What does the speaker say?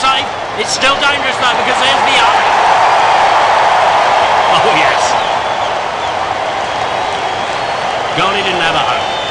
well. It's still dangerous though because there's the up. Oh yes. Goalie didn't have a hope.